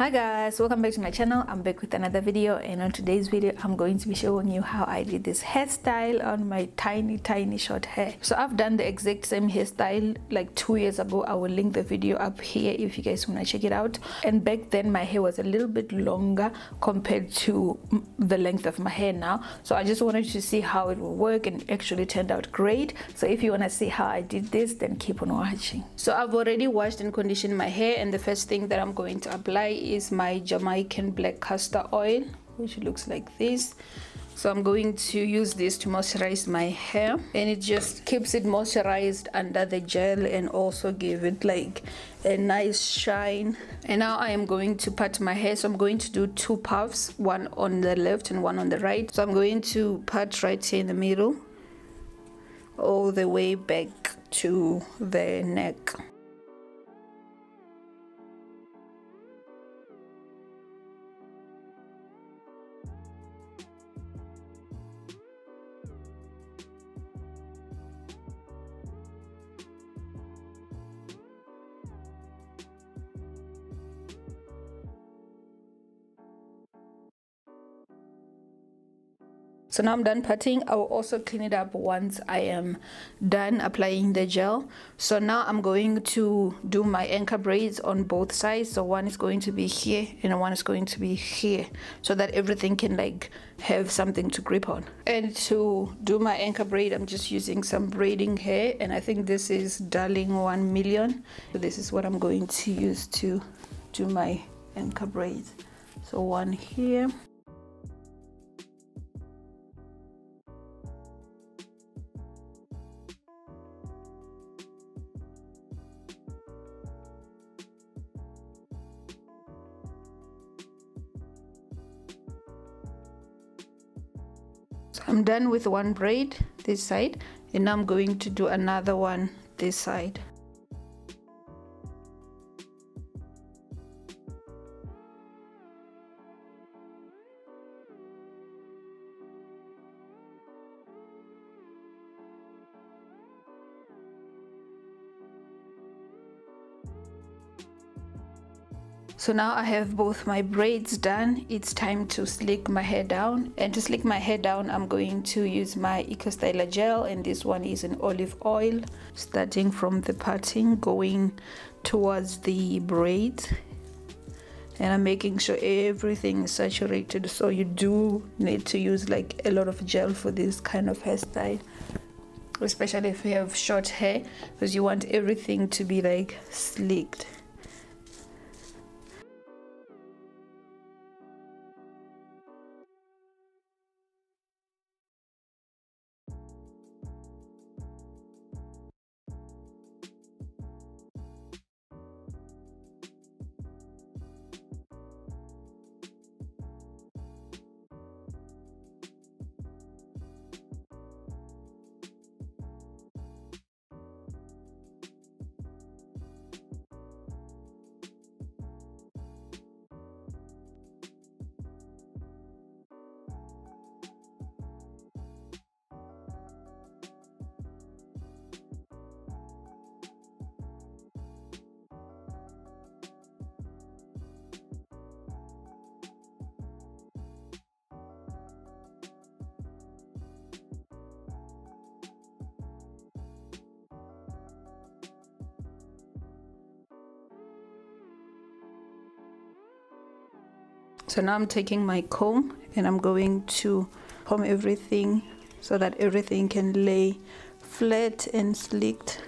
hi guys welcome back to my channel. I'm back with another video and on today's video i'm going to be showing you how i did this hairstyle on my tiny tiny short hair. So i've done the exact same hairstyle like two years ago. I will link the video up here if you guys want to check it out. And back then my hair was a little bit longer compared to the length of my hair now. So i just wanted to see how it will work and actually turned out great. So if you want to see how i did this then keep on watching. So i've already washed and conditioned my hair and the first thing that i'm going to apply is my Jamaican black castor oil which looks like this. So I'm going to use this to moisturize my hair. And it just keeps it moisturized under the gel and also give it like a nice shine. And now I am going to part my hair. So I'm going to do two puffs one on the left and one on the right. So I'm going to part right here in the middle all the way back to the neck so now i'm done putting i will also clean it up once i am done applying the gel. So now i'm going to do my anchor braids on both sides. So one is going to be here and one is going to be here so that everything can like have something to grip on. And to do my anchor braid i'm just using some braiding hair and i think this is darling 1 million. So this is what i'm going to use to do my anchor braids so one here I'm done with one braid this side and now I'm going to do another one this side so now I have both my braids done. It's time to slick my hair down. And to slick my hair down I'm going to use my Eco Styler gel. And this one is an olive oil starting from the parting going towards the braids and I'm making sure everything is saturated. So you do need to use like a lot of gel for this kind of hairstyle especially if you have short hair because you want everything to be like slicked so now I'm taking my comb and I'm going to comb everything so that everything can lay flat and slicked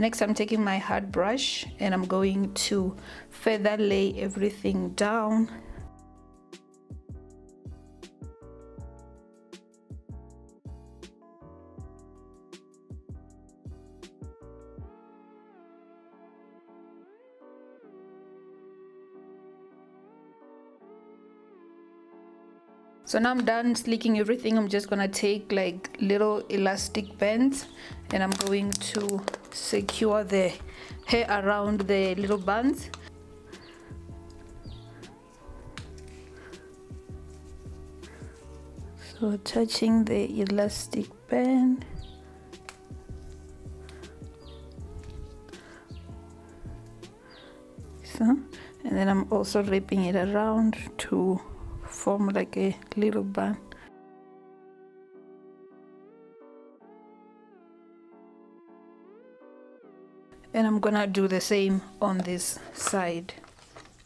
next I'm taking my hard brush and I'm going to feather lay everything down. So now I'm done slicking everything. I'm just gonna take like little elastic bands and I'm going to secure the hair around the little bands so touching the elastic band. So and then I'm also wrapping it around to form like a little bun and I'm gonna do the same on this side.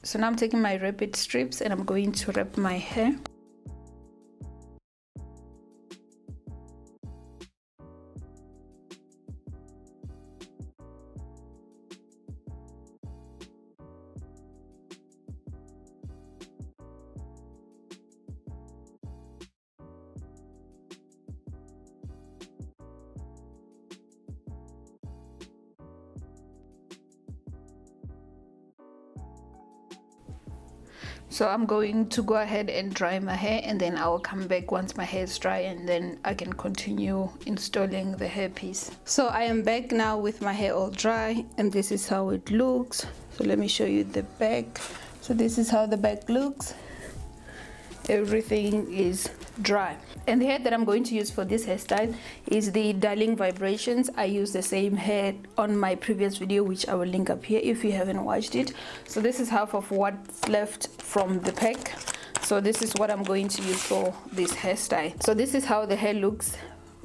So now I'm taking my Wrapp-It strips and I'm going to wrap my hair so I'm going to go ahead and dry my hair and then I'll come back once my hair is dry and then I can continue installing the hairpiece so I am back now with my hair all dry and this is how it looks. So let me show you the back. So this is how the back looks everything is dry. And the hair that I'm going to use for this hairstyle is the Darling Vibrations. I use the same hair on my previous video which I will link up here if you haven't watched it. So this is half of what's left from the pack. So this is what I'm going to use for this hairstyle. So this is how the hair looks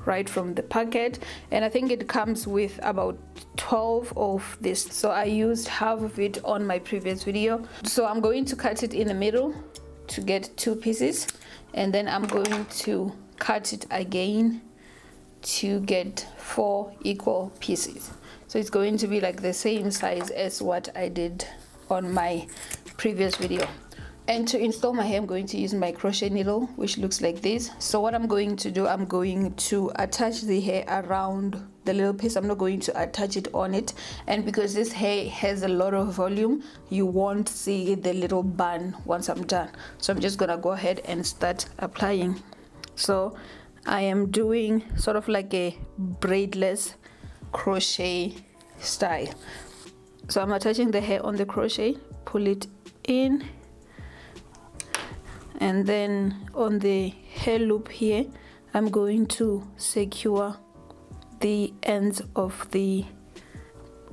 right from the packet and I think it comes with about 12 of this. So I used half of it on my previous video. So I'm going to cut it in the middle to get two pieces and then I'm going to cut it again to get four equal pieces. So it's going to be like the same size as what I did on my previous video. And to install my hair I'm going to use my crochet needle which looks like this. So what I'm going to do I'm going to attach the hair around the little piece I'm not going to attach it on it. And because this hair has a lot of volume you won't see the little bun once I'm done. So I'm just gonna go ahead and start applying. So I am doing sort of like a braidless crochet style. So I'm attaching the hair on the crochet pull it in and then on the hair loop here I'm going to secure the ends of the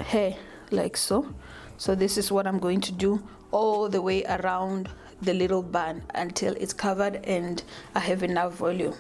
hair like so. So this is what I'm going to do all the way around the little bun until it's covered and I have enough volume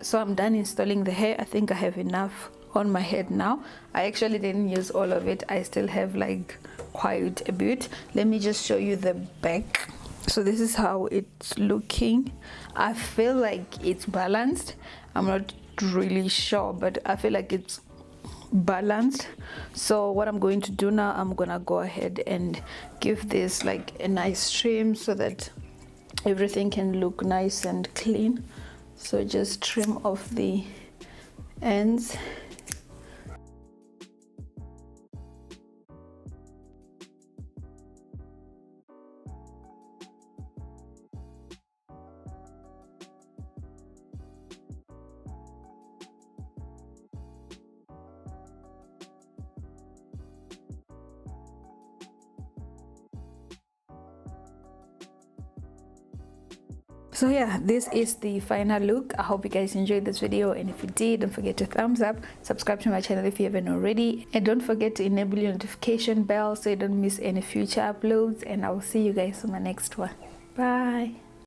so i'm done installing the hair. I think i have enough on my head now. I actually didn't use all of it. I still have like quite a bit. Let me just show you the back. So this is how it's looking. I feel like it's balanced. I'm not really sure but i feel like it's balanced. So what i'm going to do now i'm gonna go ahead and give this like a nice trim so that everything can look nice and clean so just trim off the ends so yeah this is the final look. I hope you guys enjoyed this video and if you did don't forget to thumbs up subscribe to my channel if you haven't already and don't forget to enable your notification bell so you don't miss any future uploads and i will see you guys on my next one. Bye